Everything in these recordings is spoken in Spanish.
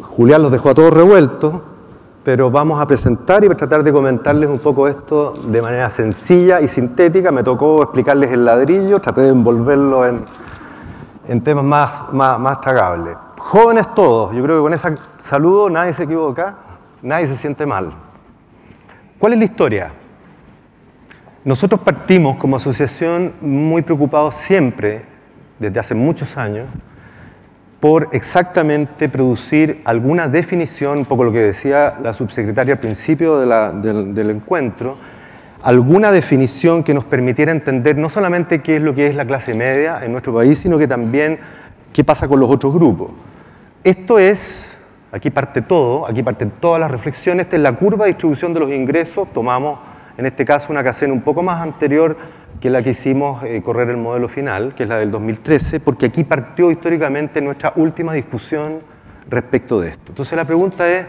Julián los dejó a todos revueltos, pero vamos a presentar y tratar de comentarles un poco esto de manera sencilla y sintética. Me tocó explicarles el ladrillo, traté de envolverlo en, en temas más, más, más tragables. Jóvenes todos, yo creo que con ese saludo nadie se equivoca, nadie se siente mal. ¿Cuál es la historia? Nosotros partimos como asociación muy preocupados siempre, desde hace muchos años, por exactamente producir alguna definición, un poco lo que decía la subsecretaria al principio del, del encuentro, alguna definición que nos permitiera entender no solamente qué es lo que es la clase media en nuestro país, sino que también qué pasa con los otros grupos. Esto es, aquí parte todo, aquí parten todas las reflexiones, esta es la curva de distribución de los ingresos, tomamos en este caso una casena un poco más anterior que la que hicimos eh, correr el modelo final, que es la del 2013, porque aquí partió históricamente nuestra última discusión respecto de esto. Entonces la pregunta es,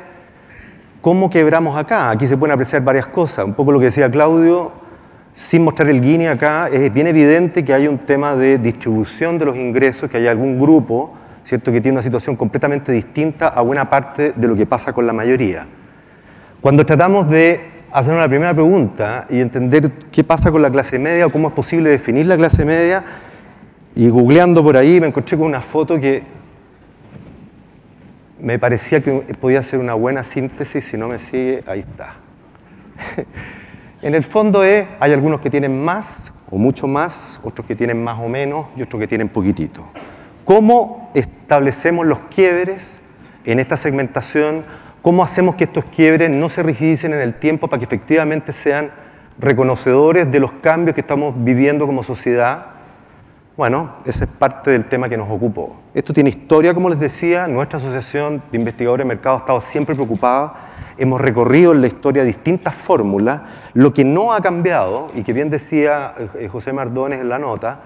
¿cómo quebramos acá? Aquí se pueden apreciar varias cosas, un poco lo que decía Claudio, sin mostrar el guinea acá, es bien evidente que hay un tema de distribución de los ingresos, que hay algún grupo, ¿cierto?, que tiene una situación completamente distinta a buena parte de lo que pasa con la mayoría. Cuando tratamos de hacernos la primera pregunta y entender qué pasa con la clase media cómo es posible definir la clase media. Y googleando por ahí me encontré con una foto que me parecía que podía ser una buena síntesis, si no me sigue, ahí está. en el fondo es, hay algunos que tienen más o mucho más, otros que tienen más o menos y otros que tienen poquitito. ¿Cómo establecemos los quiebres en esta segmentación ¿Cómo hacemos que estos quiebres no se rigidicen en el tiempo para que efectivamente sean reconocedores de los cambios que estamos viviendo como sociedad? Bueno, ese es parte del tema que nos ocupó. Esto tiene historia, como les decía, nuestra asociación de investigadores de mercado ha estado siempre preocupada, hemos recorrido en la historia distintas fórmulas, lo que no ha cambiado, y que bien decía eh, José Mardones en la nota,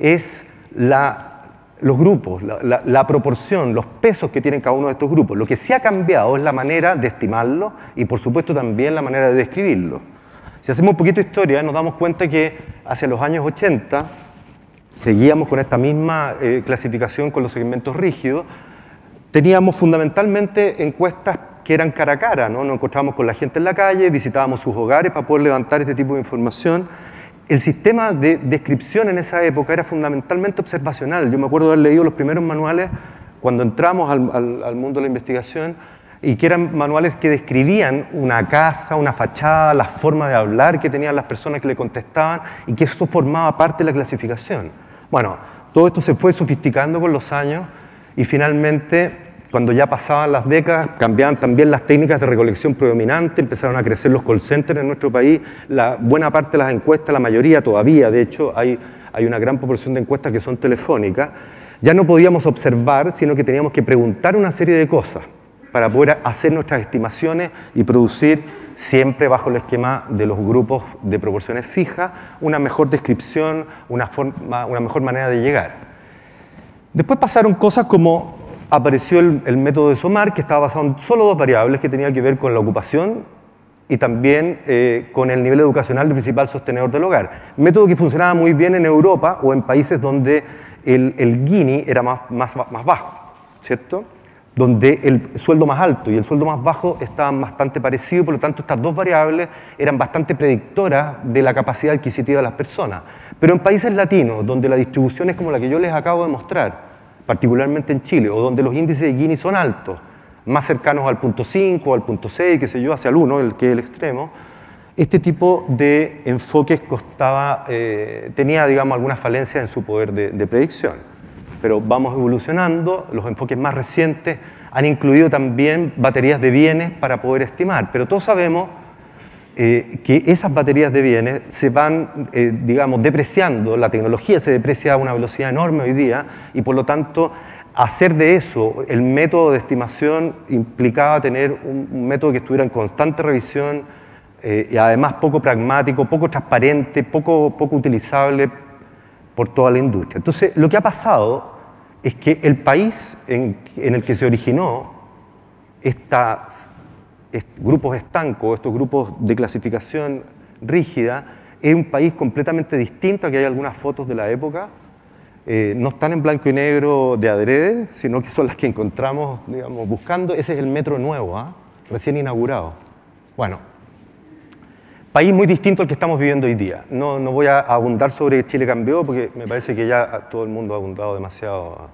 es la los grupos, la, proporción, los pesos que tienen cada uno de estos grupos. Lo que sí ha cambiado es la manera de estimarlo y por supuesto también la manera de describirlo. Si hacemos un poquito de historia, nos damos cuenta que hacia los años 80 seguíamos con esta misma eh, clasificación con los segmentos rígidos. Teníamos fundamentalmente encuestas que eran cara a cara, ¿no? nos encontrábamos con la gente en la calle, visitábamos sus hogares para poder levantar este tipo de información el sistema de descripción en esa época era fundamentalmente observacional. Yo me acuerdo de haber leído los primeros manuales cuando entramos al, mundo de la investigación y que eran manuales que describían una casa, una fachada, la forma de hablar que tenían las personas que le contestaban y que eso formaba parte de la clasificación. Bueno, todo esto se fue sofisticando con los años y finalmente cuando ya pasaban las décadas, cambiaban también las técnicas de recolección predominante, empezaron a crecer los call centers en nuestro país. La buena parte de las encuestas, la mayoría todavía, de hecho, hay, hay una gran proporción de encuestas que son telefónicas. Ya no podíamos observar, sino que teníamos que preguntar una serie de cosas para poder hacer nuestras estimaciones y producir siempre bajo el esquema de los grupos de proporciones fijas, una mejor descripción, una, forma, una mejor manera de llegar. Después pasaron cosas como apareció el, método de SOMAR, que estaba basado en solo dos variables que tenían que ver con la ocupación y también eh, con el nivel educacional del principal sostenedor del hogar. Método que funcionaba muy bien en Europa o en países donde el, el Gini era más, más, más bajo, ¿cierto? Donde el sueldo más alto y el sueldo más bajo estaban bastante parecidos, por lo tanto estas dos variables eran bastante predictoras de la capacidad adquisitiva de las personas. Pero en países latinos, donde la distribución es como la que yo les acabo de mostrar, particularmente en Chile, o donde los índices de Gini son altos, más cercanos al punto 5, al punto 6, qué sé yo, hacia el 1, el que es el extremo, este tipo de enfoques costaba, eh, tenía, digamos, algunas falencias en su poder de predicción. Pero vamos evolucionando, los enfoques más recientes han incluido también baterías de bienes para poder estimar, pero todos sabemos eh, que esas baterías de bienes se van, eh, digamos, depreciando, la tecnología se deprecia a una velocidad enorme hoy día y por lo tanto hacer de eso el método de estimación implicaba tener un, método que estuviera en constante revisión eh, y además poco pragmático, poco transparente, poco, poco utilizable por toda la industria. Entonces, lo que ha pasado es que el país en, en el que se originó esta grupos estancos, estos grupos de clasificación rígida, es un país completamente distinto, aquí hay algunas fotos de la época, eh, no están en blanco y negro de adrede, sino que son las que encontramos, digamos, buscando. Ese es el metro nuevo, ¿ah? recién inaugurado. Bueno, país muy distinto al que estamos viviendo hoy día. No, no voy a abundar sobre Chile cambió porque me parece que ya todo el mundo ha abundado demasiado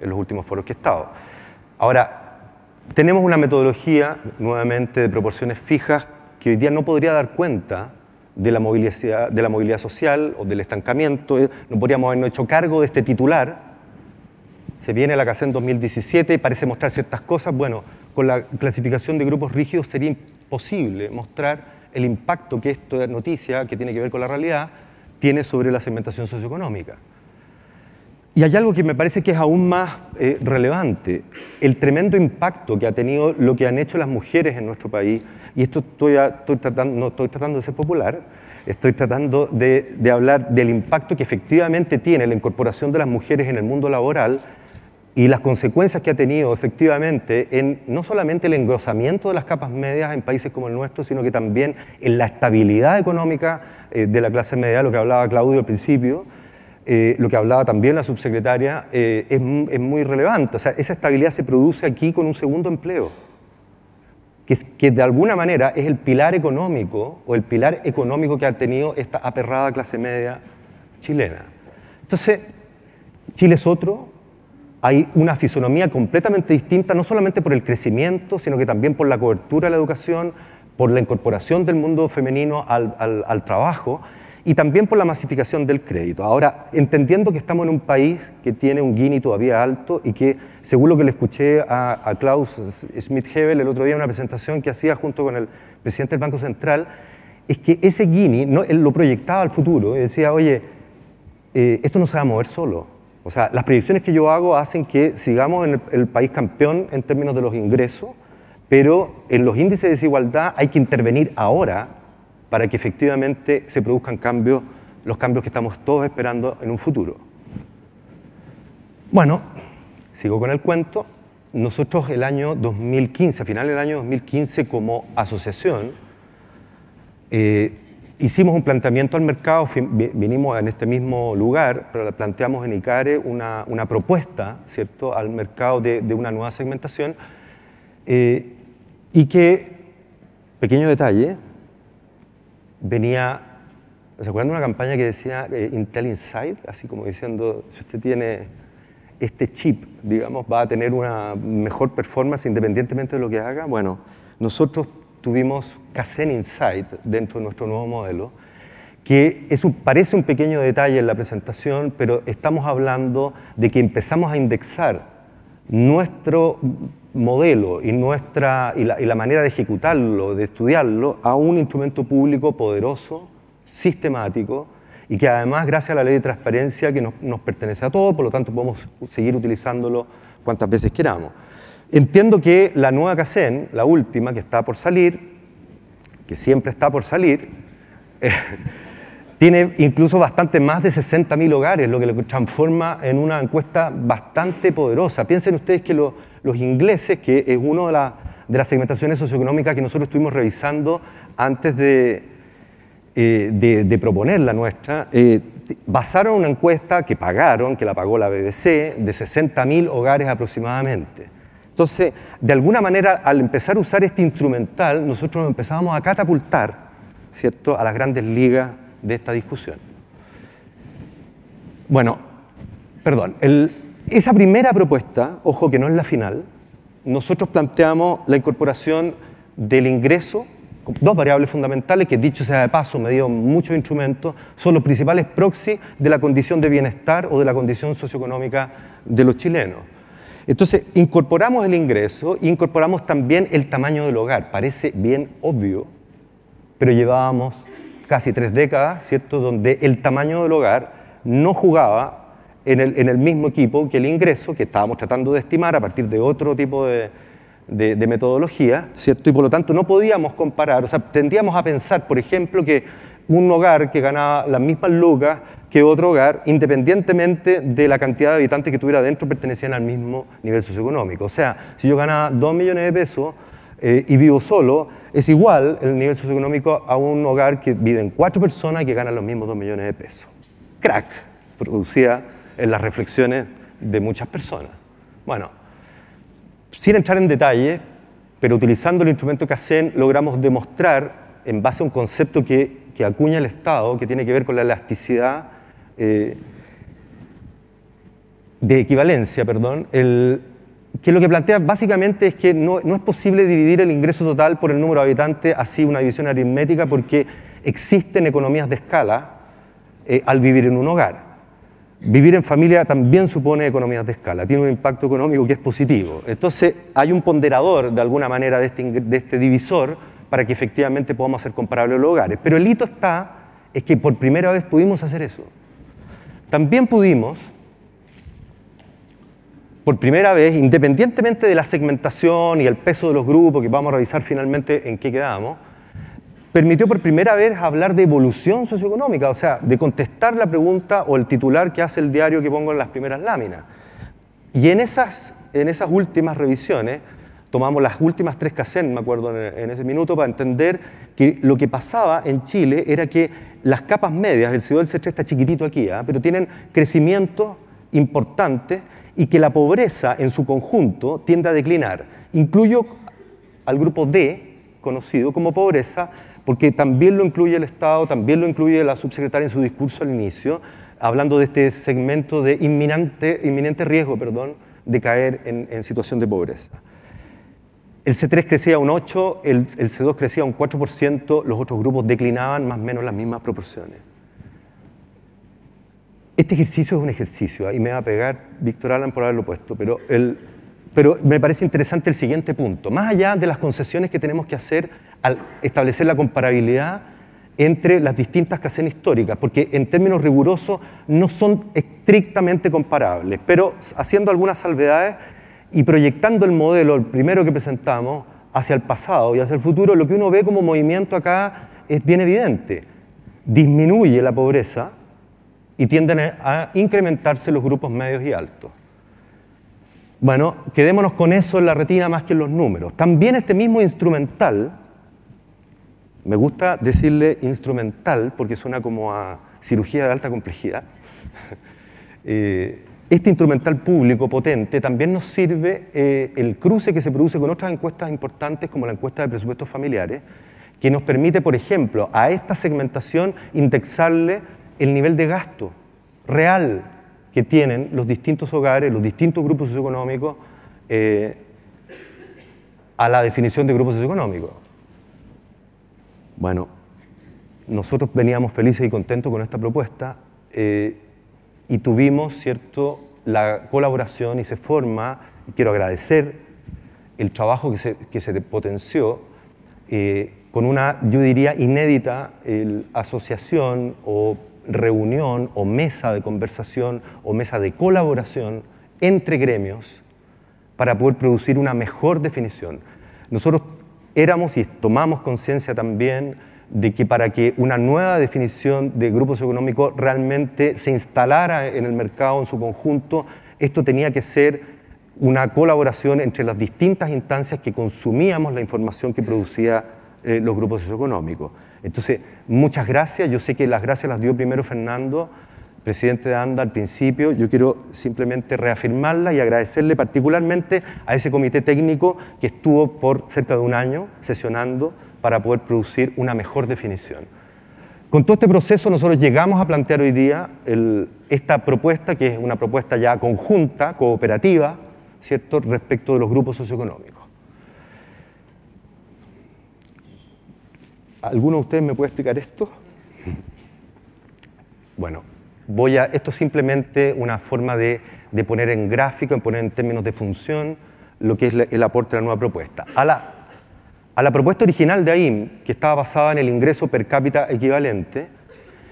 en los últimos foros que he estado. Ahora, tenemos una metodología, nuevamente, de proporciones fijas que hoy día no podría dar cuenta de la movilidad, social o del estancamiento. No podríamos habernos hecho cargo de este titular. Se viene la casa en 2017 y parece mostrar ciertas cosas. Bueno, con la clasificación de grupos rígidos sería imposible mostrar el impacto que esta noticia, que tiene que ver con la realidad, tiene sobre la segmentación socioeconómica. Y hay algo que me parece que es aún más eh, relevante, el tremendo impacto que ha tenido lo que han hecho las mujeres en nuestro país, y esto estoy, tratando, no estoy tratando de ser popular, estoy tratando de, hablar del impacto que efectivamente tiene la incorporación de las mujeres en el mundo laboral y las consecuencias que ha tenido efectivamente en no solamente el engrosamiento de las capas medias en países como el nuestro, sino que también en la estabilidad económica eh, de la clase media, lo que hablaba Claudio al principio, eh, lo que hablaba también la subsecretaria, eh, es, muy relevante. O sea, esa estabilidad se produce aquí con un segundo empleo, que, que de alguna manera es el pilar económico o el pilar económico que ha tenido esta aperrada clase media chilena. Entonces, Chile es otro, hay una fisonomía completamente distinta, no solamente por el crecimiento, sino que también por la cobertura de la educación, por la incorporación del mundo femenino al, al trabajo y también por la masificación del crédito. Ahora, entendiendo que estamos en un país que tiene un Gini todavía alto y que, según lo que le escuché a, Klaus Schmidt-Hebel el otro día en una presentación que hacía junto con el presidente del Banco Central, es que ese Gini no, él lo proyectaba al futuro y decía, oye, eh, esto no se va a mover solo. O sea, las predicciones que yo hago hacen que sigamos en el, el país campeón en términos de los ingresos, pero en los índices de desigualdad hay que intervenir ahora para que efectivamente se produzcan cambios, los cambios que estamos todos esperando en un futuro. Bueno, sigo con el cuento. Nosotros el año 2015, a final del año 2015, como asociación, eh, hicimos un planteamiento al mercado, vinimos en este mismo lugar, pero planteamos en ICARE una, una propuesta ¿cierto? al mercado de, una nueva segmentación eh, y que, pequeño detalle, venía, ¿se acuerdan de una campaña que decía eh, Intel Inside? Así como diciendo, si usted tiene este chip, digamos, va a tener una mejor performance independientemente de lo que haga. Bueno, nosotros tuvimos Kaizen Insight dentro de nuestro nuevo modelo, que es parece un pequeño detalle en la presentación, pero estamos hablando de que empezamos a indexar nuestro modelo y, nuestra, y la, manera de ejecutarlo, de estudiarlo, a un instrumento público poderoso, sistemático, y que además, gracias a la ley de transparencia que nos, nos pertenece a todos, por lo tanto podemos seguir utilizándolo cuantas veces queramos. Entiendo que la nueva CACEN, la última, que está por salir, que siempre está por salir, eh, tiene incluso bastante más de 60.000 hogares, lo que lo transforma en una encuesta bastante poderosa. Piensen ustedes que lo, los ingleses, que es una de, la, de, las segmentaciones socioeconómicas que nosotros estuvimos revisando antes de, eh, proponer la nuestra, eh, basaron una encuesta que pagaron, que la pagó la BBC, de 60.000 hogares aproximadamente. Entonces, de alguna manera, al empezar a usar este instrumental, nosotros nos empezábamos a catapultar, ¿cierto?, a las grandes ligas de esta discusión. Bueno, perdón, esa primera propuesta, ojo que no es la final, nosotros planteamos la incorporación del ingreso, dos variables fundamentales que dicho sea de paso, me dio muchos instrumentos, son los principales proxy de la condición de bienestar o de la condición socioeconómica de los chilenos. Entonces, incorporamos el ingreso e incorporamos también el tamaño del hogar. Parece bien obvio, pero llevábamos casi tres décadas, ¿cierto?, donde el tamaño del hogar no jugaba en el, en el, mismo equipo que el ingreso, que estábamos tratando de estimar a partir de otro tipo de, de, metodología, ¿cierto? Y por lo tanto no podíamos comparar, o sea, tendríamos a pensar, por ejemplo, que un hogar que ganaba las mismas lucas que otro hogar, independientemente de la cantidad de habitantes que tuviera dentro, pertenecían al mismo nivel socioeconómico. O sea, si yo ganaba 2 millones de pesos eh, y vivo solo, es igual el nivel socioeconómico a un hogar que viven cuatro personas y que ganan los mismos 2 millones de pesos. Crack, producía en las reflexiones de muchas personas. Bueno, sin entrar en detalle, pero utilizando el instrumento CACEN logramos demostrar, en base a un concepto que, que acuña el Estado, que tiene que ver con la elasticidad eh, de equivalencia, perdón, el, que lo que plantea básicamente es que no, no, es posible dividir el ingreso total por el número de habitantes, así una división aritmética, porque existen economías de escala eh, al vivir en un hogar. Vivir en familia también supone economías de escala, tiene un impacto económico que es positivo. Entonces hay un ponderador de alguna manera de este, de este divisor para que efectivamente podamos hacer comparables los hogares. Pero el hito está, es que por primera vez pudimos hacer eso. También pudimos, por primera vez, independientemente de la segmentación y el peso de los grupos, que vamos a revisar finalmente en qué quedamos, permitió por primera vez hablar de evolución socioeconómica, o sea, de contestar la pregunta o el titular que hace el diario que pongo en las primeras láminas. Y en esas, en esas últimas revisiones, tomamos las últimas tres CACEN, me acuerdo en, ese minuto, para entender que lo que pasaba en Chile era que las capas medias, el CO del C3 está chiquitito aquí, ¿ah? pero tienen crecimientos importantes y que la pobreza en su conjunto tiende a declinar. Incluyo al grupo D, conocido como pobreza, porque también lo incluye el Estado, también lo incluye la subsecretaria en su discurso al inicio, hablando de este segmento de inminente, riesgo perdón, de caer en, situación de pobreza. El C3 crecía un 8, el, el C2 crecía un 4%, los otros grupos declinaban más o menos las mismas proporciones. Este ejercicio es un ejercicio, y me va a pegar Víctor Alan por haberlo puesto, pero pero me parece interesante el siguiente punto. Más allá de las concesiones que tenemos que hacer al establecer la comparabilidad entre las distintas casenas históricas, porque en términos rigurosos no son estrictamente comparables, pero haciendo algunas salvedades y proyectando el modelo, el primero que presentamos, hacia el pasado y hacia el futuro, lo que uno ve como movimiento acá es bien evidente. Disminuye la pobreza y tienden a incrementarse los grupos medios y altos. Bueno, quedémonos con eso en la retina más que en los números. También este mismo instrumental, me gusta decirle instrumental porque suena como a cirugía de alta complejidad, eh, este instrumental público potente también nos sirve eh, el cruce que se produce con otras encuestas importantes como la encuesta de presupuestos familiares, que nos permite, por ejemplo, a esta segmentación indexarle el nivel de gasto real que tienen los distintos hogares, los distintos grupos socioeconómicos, eh, a la definición de grupos socioeconómicos. Bueno, nosotros veníamos felices y contentos con esta propuesta eh, y tuvimos, ¿cierto?, la colaboración y se forma, y quiero agradecer el trabajo que se, que se potenció eh, con una, yo diría, inédita asociación o reunión o mesa de conversación o mesa de colaboración entre gremios para poder producir una mejor definición. Nosotros éramos y tomamos conciencia también de que para que una nueva definición de grupos económicos realmente se instalara en el mercado en su conjunto, esto tenía que ser una colaboración entre las distintas instancias que consumíamos la información que producía eh, los grupos socioeconómicos. Entonces, muchas gracias. Yo sé que las gracias las dio primero Fernando, presidente de ANDA al principio. Yo quiero simplemente reafirmarla y agradecerle particularmente a ese comité técnico que estuvo por cerca de un año sesionando para poder producir una mejor definición. Con todo este proceso nosotros llegamos a plantear hoy día esta propuesta, que es una propuesta ya conjunta, cooperativa, ¿cierto?, respecto de los grupos socioeconómicos. ¿Alguno de ustedes me puede explicar esto? Bueno, voy a, esto es simplemente una forma de, poner en gráfico, en poner en términos de función, lo que es el aporte de la nueva propuesta. A la, a la propuesta original de AIM, que estaba basada en el ingreso per cápita equivalente,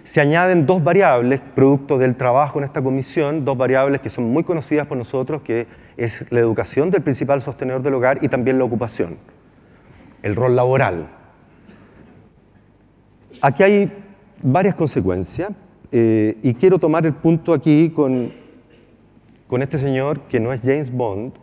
se añaden dos variables, producto del trabajo en esta comisión, dos variables que son muy conocidas por nosotros, que es la educación del principal sostenedor del hogar y también la ocupación, el rol laboral. Aquí hay varias consecuencias eh, y quiero tomar el punto aquí con, con, este señor que no es James Bond,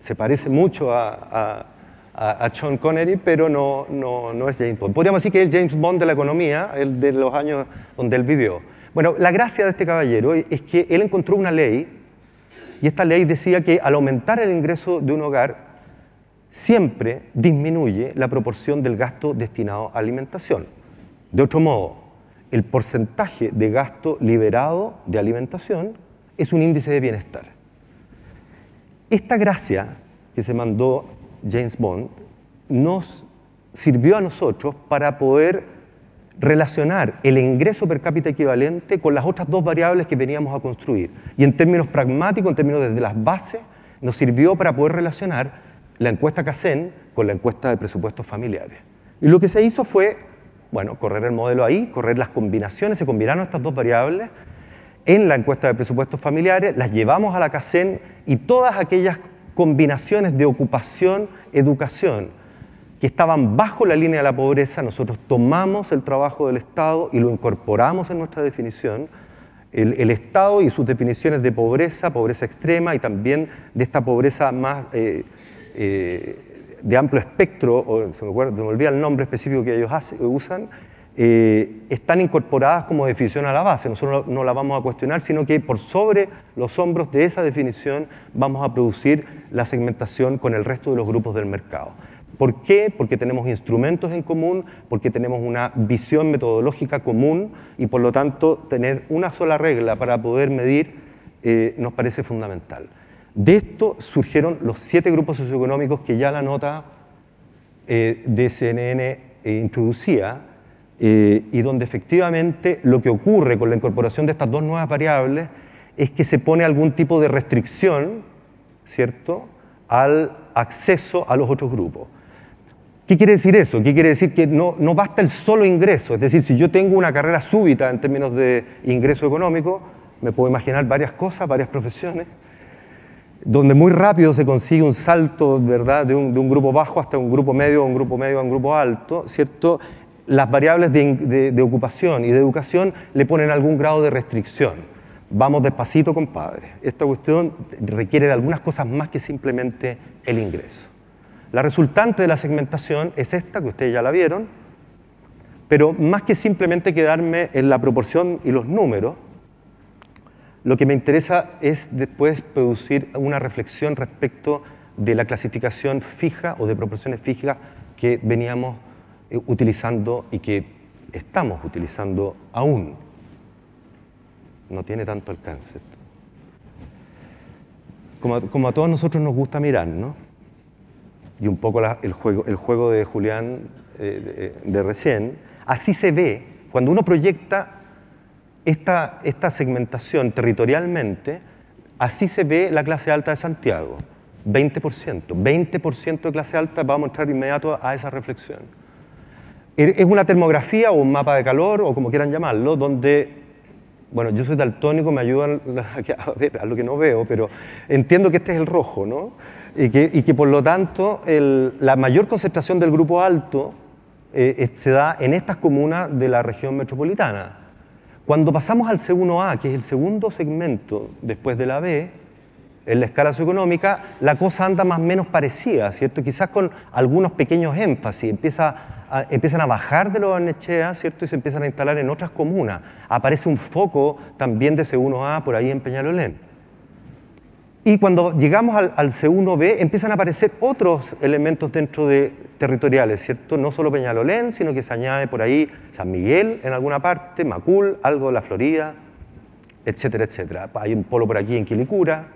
se parece mucho a, a, Sean Connery, pero no, no, no, es James Bond. Podríamos decir que es el James Bond de la economía, el de los años donde él vivió. Bueno, la gracia de este caballero es que él encontró una ley y esta ley decía que al aumentar el ingreso de un hogar, siempre disminuye la proporción del gasto destinado a alimentación. De otro modo, el porcentaje de gasto liberado de alimentación es un índice de bienestar. Esta gracia que se mandó James Bond nos sirvió a nosotros para poder relacionar el ingreso per cápita equivalente con las otras dos variables que veníamos a construir. Y en términos pragmáticos, en términos desde las bases, nos sirvió para poder relacionar la encuesta CACEN con la encuesta de presupuestos familiares. Y lo que se hizo fue, bueno, correr el modelo ahí, correr las combinaciones, se combinaron estas dos variables en la encuesta de presupuestos familiares, las llevamos a la CACEN y todas aquellas combinaciones de ocupación, educación, que estaban bajo la línea de la pobreza, nosotros tomamos el trabajo del Estado y lo incorporamos en nuestra definición. El, Estado y sus definiciones de pobreza, pobreza extrema y también de esta pobreza más eh, eh, de amplio espectro, o se me, acuerdo, me olvida el nombre específico que ellos usan, eh, están incorporadas como definición a la base. Nosotros no, la vamos a cuestionar, sino que por sobre los hombros de esa definición vamos a producir la segmentación con el resto de los grupos del mercado. ¿Por qué? Porque tenemos instrumentos en común, porque tenemos una visión metodológica común y por lo tanto tener una sola regla para poder medir eh, nos parece fundamental. De esto surgieron los siete grupos socioeconómicos que ya la nota eh, de CNN eh, introducía eh, y donde efectivamente lo que ocurre con la incorporación de estas dos nuevas variables es que se pone algún tipo de restricción, ¿cierto?, al acceso a los otros grupos. ¿Qué quiere decir eso? ¿Qué quiere decir? Que no, no basta el solo ingreso, es decir, si yo tengo una carrera súbita en términos de ingreso económico, me puedo imaginar varias cosas, varias profesiones, donde muy rápido se consigue un salto ¿verdad? De, un, grupo bajo hasta un grupo medio, un grupo medio a un grupo alto, ¿cierto? Las variables de, ocupación y de educación le ponen algún grado de restricción. Vamos despacito, compadre. Esta cuestión requiere de algunas cosas más que simplemente el ingreso. La resultante de la segmentación es esta, que ustedes ya la vieron, pero más que simplemente quedarme en la proporción y los números, lo que me interesa es después producir una reflexión respecto de la clasificación fija o de proporciones fijas que veníamos eh, utilizando y que estamos utilizando aún. No tiene tanto alcance. Como, a todos nosotros nos gusta mirar, ¿no? Y un poco el, juego, el juego de Julián eh, de recién, así se ve cuando uno proyecta esta, segmentación territorialmente, así se ve la clase alta de Santiago, 20%. 20% de clase alta, vamos a entrar inmediato a esa reflexión. Es una termografía o un mapa de calor, o como quieran llamarlo, donde, bueno, yo soy daltónico, me ayudan a ver a lo que no veo, pero entiendo que este es el rojo, ¿no? Y que, y que por lo tanto la mayor concentración del grupo alto eh, se da en estas comunas de la región metropolitana. Cuando pasamos al C1A, que es el segundo segmento después de la B, en la escala socioeconómica, la cosa anda más o menos parecida, ¿cierto? Quizás con algunos pequeños énfasis. Empieza empiezan a bajar de los Barnechea, ¿cierto? Y se empiezan a instalar en otras comunas. Aparece un foco también de C1A por ahí en Peñalolén. Y cuando llegamos al, C1B empiezan a aparecer otros elementos dentro de territoriales, ¿cierto? No solo Peñalolén, sino que se añade por ahí San Miguel en alguna parte, Macul, algo de la Florida, etcétera, etcétera. Hay un polo por aquí en Quilicura.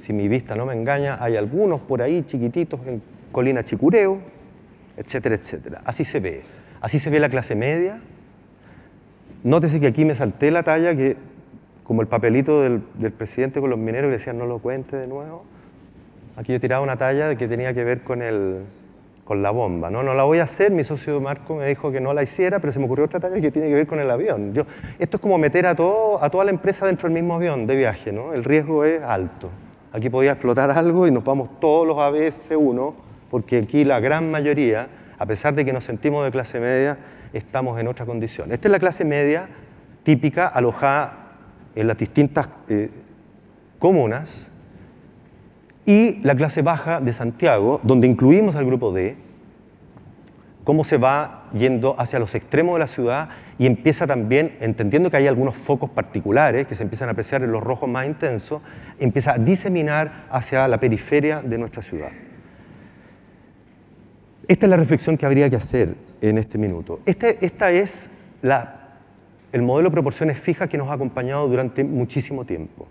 Si mi vista no me engaña, hay algunos por ahí chiquititos en Colina Chicureo, etcétera, etcétera. Así se ve. Así se ve la clase media. Nótese que aquí me salté la talla que como el papelito del, presidente con los mineros y decían no lo cuente de nuevo. Aquí yo tiraba una talla que tenía que ver con, el, con la bomba. ¿no? no la voy a hacer, mi socio Marco me dijo que no la hiciera, pero se me ocurrió otra talla que tiene que ver con el avión. Yo, esto es como meter a, todo, a toda la empresa dentro del mismo avión de viaje, ¿no? el riesgo es alto. Aquí podía explotar algo y nos vamos todos los ABC1, porque aquí la gran mayoría, a pesar de que nos sentimos de clase media, estamos en otra condición. Esta es la clase media típica alojada en las distintas eh, comunas y la clase baja de Santiago, donde incluimos al grupo D, cómo se va yendo hacia los extremos de la ciudad y empieza también, entendiendo que hay algunos focos particulares que se empiezan a apreciar en los rojos más intensos, empieza a diseminar hacia la periferia de nuestra ciudad. Esta es la reflexión que habría que hacer en este minuto. Este, esta es el modelo de proporciones fijas que nos ha acompañado durante muchísimo tiempo.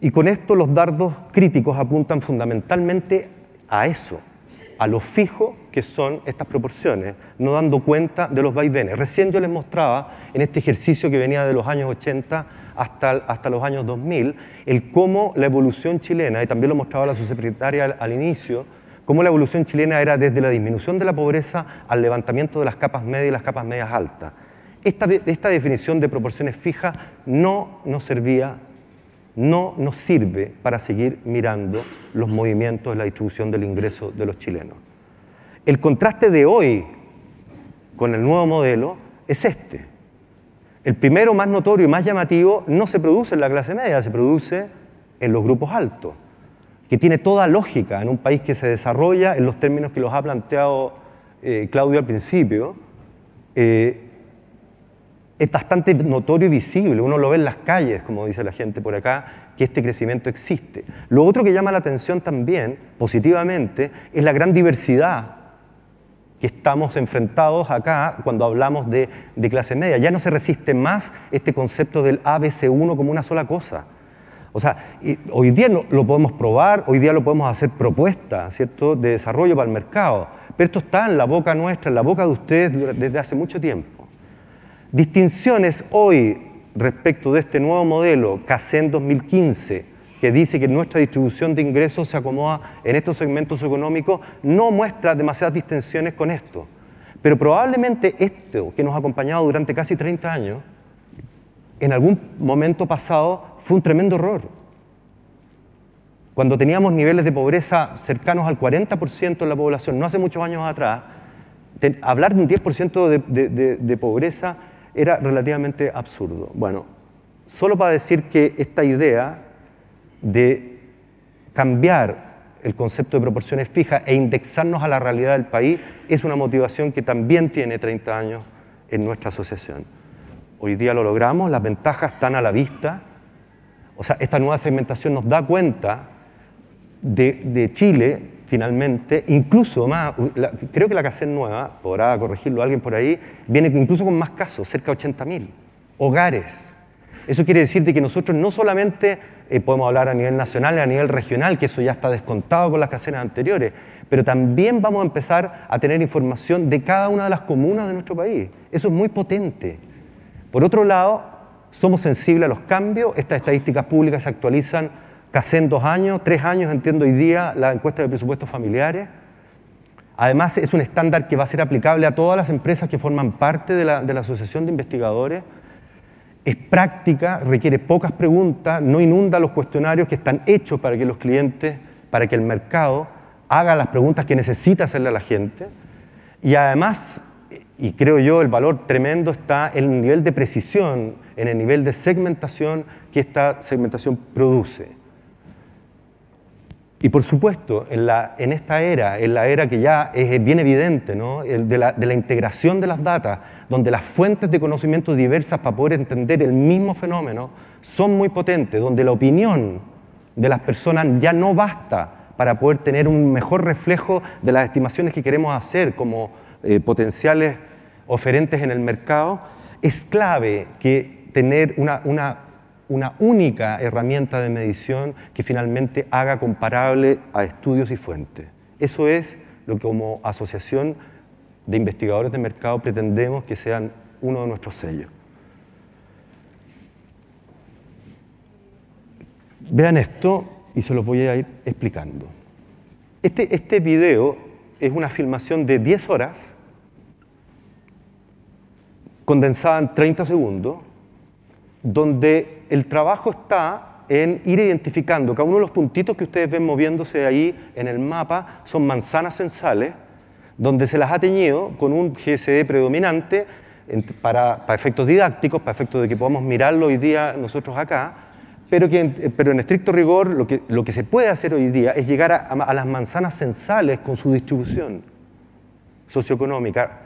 Y con esto los dardos críticos apuntan fundamentalmente a eso, a lo fijo que son estas proporciones, no dando cuenta de los vaivenes. Recién yo les mostraba en este ejercicio que venía de los años 80 hasta, hasta los años 2000, el cómo la evolución chilena, y también lo mostraba la subsecretaria al, al inicio, cómo la evolución chilena era desde la disminución de la pobreza al levantamiento de las capas medias y las capas medias altas. Esta, esta definición de proporciones fijas no nos servía no nos sirve para seguir mirando los movimientos de la distribución del ingreso de los chilenos. El contraste de hoy con el nuevo modelo es este. El primero más notorio y más llamativo no se produce en la clase media, se produce en los grupos altos, que tiene toda lógica en un país que se desarrolla en los términos que los ha planteado eh, Claudio al principio. Eh, es bastante notorio y visible, uno lo ve en las calles, como dice la gente por acá, que este crecimiento existe. Lo otro que llama la atención también, positivamente, es la gran diversidad que estamos enfrentados acá cuando hablamos de, clase media. Ya no se resiste más este concepto del ABC1 como una sola cosa. O sea, hoy día lo podemos probar, hoy día lo podemos hacer propuesta, ¿cierto?, de desarrollo para el mercado. Pero esto está en la boca nuestra, en la boca de ustedes desde hace mucho tiempo. Distinciones hoy respecto de este nuevo modelo, CACEN 2015, que dice que nuestra distribución de ingresos se acomoda en estos segmentos económicos, no muestra demasiadas distinciones con esto. Pero probablemente esto, que nos ha acompañado durante casi 30 años, en algún momento pasado fue un tremendo error. Cuando teníamos niveles de pobreza cercanos al 40% en la población, no hace muchos años atrás, hablar de un 10% de, de pobreza era relativamente absurdo. Bueno, solo para decir que esta idea de cambiar el concepto de proporciones fijas e indexarnos a la realidad del país es una motivación que también tiene 30 años en nuestra asociación. Hoy día lo logramos, las ventajas están a la vista. O sea, esta nueva segmentación nos da cuenta de, de Chile finalmente, incluso más, creo que la CACEN nueva, podrá corregirlo alguien por ahí, viene incluso con más casos, cerca de 80.000 hogares. Eso quiere decir que nosotros no solamente eh, podemos hablar a nivel nacional a nivel regional, que eso ya está descontado con las casenas anteriores, pero también vamos a empezar a tener información de cada una de las comunas de nuestro país. Eso es muy potente. Por otro lado, somos sensibles a los cambios, estas estadísticas públicas se actualizan casi en dos años, tres años, entiendo hoy día, la encuesta de presupuestos familiares. Además, es un estándar que va a ser aplicable a todas las empresas que forman parte de la, de la Asociación de Investigadores. Es práctica, requiere pocas preguntas, no inunda los cuestionarios que están hechos para que los clientes, para que el mercado haga las preguntas que necesita hacerle a la gente. Y además, y creo yo, el valor tremendo está en el nivel de precisión, en el nivel de segmentación que esta segmentación produce. Y por supuesto, en, esta era, en la era que ya es bien evidente, ¿no? de, la, integración de las datas, donde las fuentes de conocimiento diversas para poder entender el mismo fenómeno son muy potentes, donde la opinión de las personas ya no basta para poder tener un mejor reflejo de las estimaciones que queremos hacer como eh, potenciales oferentes en el mercado, es clave que tener una una única herramienta de medición que finalmente haga comparable a estudios y fuentes. Eso es lo que como asociación de investigadores de mercado pretendemos que sean uno de nuestros sellos. Vean esto y se los voy a ir explicando. Este, este video es una filmación de 10 horas condensada en 30 segundos donde el trabajo está en ir identificando cada uno de los puntitos que ustedes ven moviéndose ahí en el mapa son manzanas censales, donde se las ha teñido con un GSD predominante para, efectos didácticos, para efectos de que podamos mirarlo hoy día nosotros acá, pero, que, pero en estricto rigor lo que, lo que se puede hacer hoy día es llegar a, las manzanas censales con su distribución. socioeconómica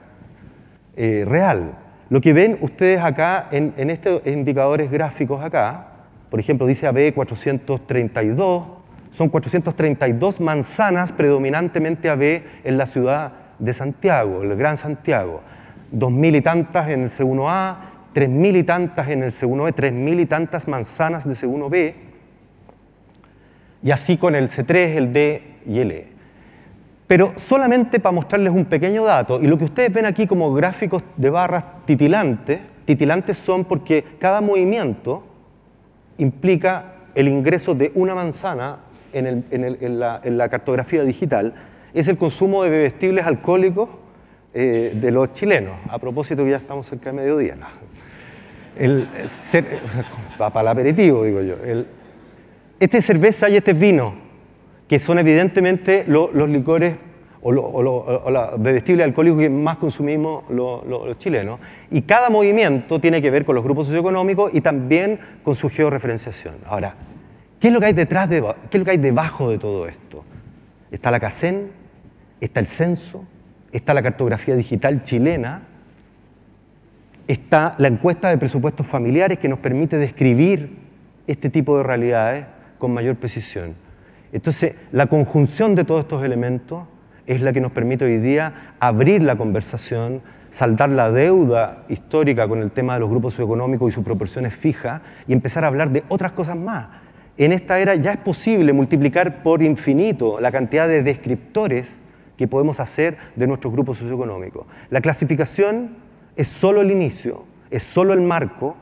eh, real. Lo que ven ustedes acá en, estos indicadores gráficos acá, por ejemplo, dice AB 432, son 432 manzanas predominantemente AB en la ciudad de Santiago, el Gran Santiago. Dos mil y tantas en el C1A, tres mil y tantas en el C1B, tres mil y tantas manzanas de C1B, y así con el C3, el D y el E. Pero solamente para mostrarles un pequeño dato, y lo que ustedes ven aquí como gráficos de barras titilantes, titilantes son porque cada movimiento implica el ingreso de una manzana en, la, cartografía digital, es el consumo de bebestibles alcohólicos eh, de los chilenos. A propósito que ya estamos cerca de mediodía. para el aperitivo, digo yo. este es cerveza y este es vino que son evidentemente los licores o, los bebestibles alcohólicos que más consumimos los, chilenos. Y cada movimiento tiene que ver con los grupos socioeconómicos y también con su georreferenciación. Ahora, ¿qué es lo que hay detrás de, qué es lo que hay debajo de todo esto? Está la CACEN, está el censo, está la cartografía digital chilena, está la encuesta de presupuestos familiares que nos permite describir este tipo de realidades con mayor precisión. Entonces, la conjunción de todos estos elementos es la que nos permite hoy día abrir la conversación, saldar la deuda histórica con el tema de los grupos socioeconómicos y sus proporciones fijas y empezar a hablar de otras cosas más. En esta era ya es posible multiplicar por infinito la cantidad de descriptores que podemos hacer de nuestros grupos socioeconómicos. La clasificación es solo el inicio, es solo el marco,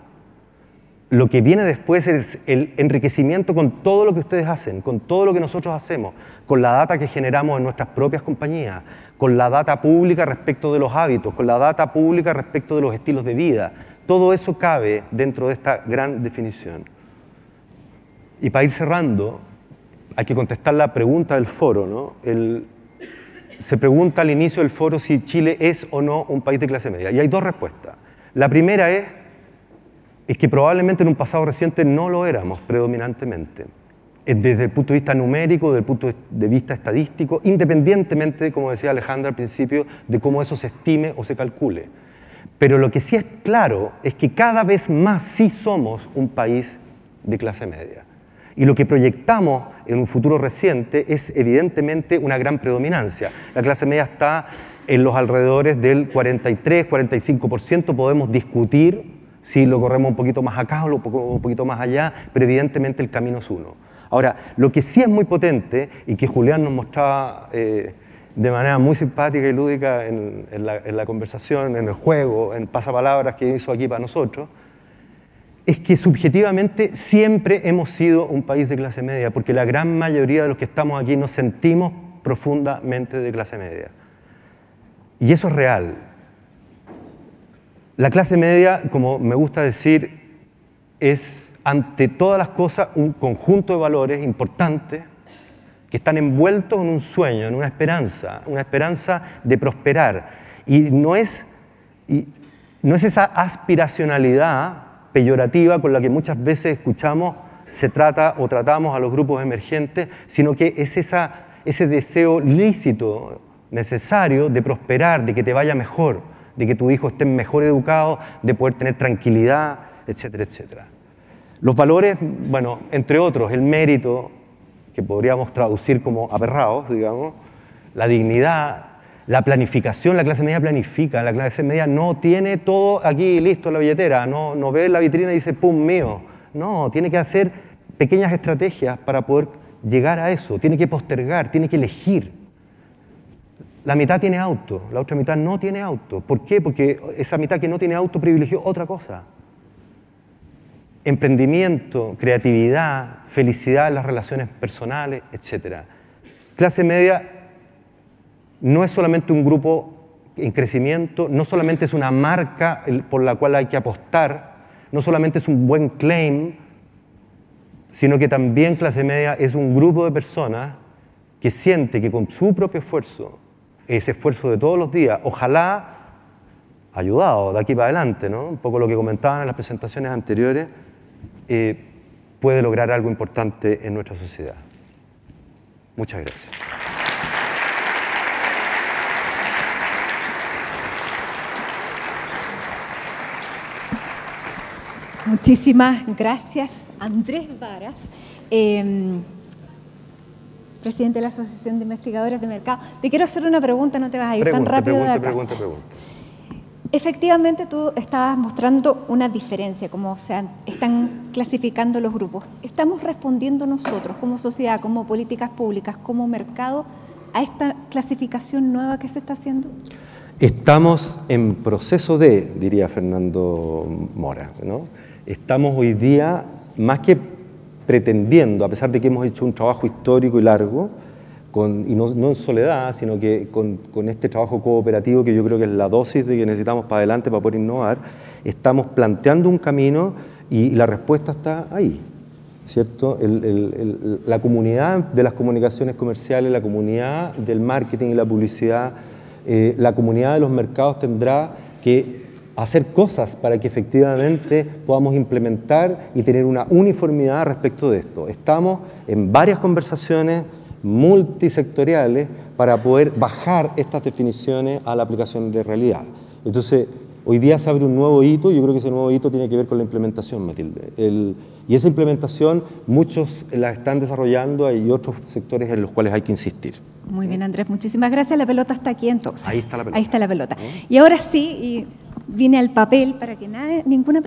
lo que viene después es el enriquecimiento con todo lo que ustedes hacen, con todo lo que nosotros hacemos, con la data que generamos en nuestras propias compañías, con la data pública respecto de los hábitos, con la data pública respecto de los estilos de vida. Todo eso cabe dentro de esta gran definición. Y para ir cerrando, hay que contestar la pregunta del foro. ¿no? se pregunta al inicio del foro si Chile es o no un país de clase media. Y hay dos respuestas. La primera es es que probablemente en un pasado reciente no lo éramos predominantemente, eh, desde el punto de vista numérico, desde el punto de vista estadístico, independientemente, como decía Alejandra al principio, de cómo eso se estime o se calcule. Pero lo que sí es claro es que cada vez más sí somos un país de clase media. Y lo que proyectamos en un futuro reciente es evidentemente una gran predominancia. La clase media está en los alrededores del 43, 45%, podemos discutir si lo corremos un poquito más acá o un poquito más allá, pero evidentemente el camino es uno. Ahora, lo que sí es muy potente y que Julián nos mostraba eh, de manera muy simpática y lúdica en, la, conversación, en el juego, en pasapalabras que hizo aquí para nosotros, es que subjetivamente siempre hemos sido un país de clase media, porque la gran mayoría de los que estamos aquí nos sentimos profundamente de clase media. Y eso es real. La clase media, como me gusta decir, es ante todas las cosas un conjunto de valores importantes que están envueltos en un sueño, en una esperanza, una esperanza de prosperar. Y no es, esa aspiracionalidad peyorativa con la que muchas veces escuchamos se trata o tratamos a los grupos emergentes, sino que es ese deseo lícito, necesario de prosperar, de que te vaya mejor de que tu hijo esté mejor educado, de poder tener tranquilidad, etcétera, etcétera. Los valores, bueno, entre otros, el mérito, que podríamos traducir como aperrados, digamos, la dignidad, la planificación, la clase media planifica, la clase media no tiene todo aquí listo en la billetera, no, no ve la vitrina y dice, ¡pum, mío! No, tiene que hacer pequeñas estrategias para poder llegar a eso, tiene que postergar, tiene que elegir. La mitad tiene auto, la otra mitad no tiene auto. ¿Por qué? Porque esa mitad que no tiene auto privilegió otra cosa. Emprendimiento, creatividad, felicidad en las relaciones personales, etc. Clase media no es solamente un grupo en crecimiento, no solamente es una marca por la cual hay que apostar, no solamente es un buen claim, sino que también clase media es un grupo de personas que siente que con su propio esfuerzo ese esfuerzo de todos los días, ojalá ayudado de aquí para adelante, ¿no? un poco lo que comentaban en las presentaciones anteriores, eh, puede lograr algo importante en nuestra sociedad. Muchas gracias. Muchísimas gracias, Andrés Varas. Em, presidente de la Asociación de Investigadores de Mercado. Te quiero hacer una pregunta, no te vas a ir tan rápido pregunta, de acá. Pregunta, pregunta. Efectivamente, tú estabas mostrando una diferencia, como se están clasificando los grupos. ¿Estamos respondiendo nosotros como sociedad, como políticas públicas, como mercado, a esta clasificación nueva que se está haciendo? Estamos en proceso de, diría Fernando Mora, ¿no? Estamos hoy día, más que pretendiendo, a pesar de que hemos hecho un trabajo histórico y largo, y no, en soledad, sino que con, con, este trabajo cooperativo que yo creo que es la dosis de que necesitamos para adelante para poder innovar, estamos planteando un camino y la respuesta está ahí, ¿cierto? El, el, la comunidad de las comunicaciones comerciales, la comunidad del marketing y la publicidad, eh, la comunidad de los mercados tendrá que hacer cosas para que efectivamente podamos implementar y tener una uniformidad respecto de esto. Estamos en varias conversaciones multisectoriales para poder bajar estas definiciones a la aplicación de realidad. Entonces, hoy día se abre un nuevo hito y yo creo que ese nuevo hito tiene que ver con la implementación, Matilde. y esa implementación muchos la están desarrollando, hay otros sectores en los cuales hay que insistir. Muy bien, Andrés, muchísimas gracias. La pelota está aquí entonces. Ahí está la pelota. Ahí está la pelota. Y ahora sí, y viene al papel para que nada, ninguna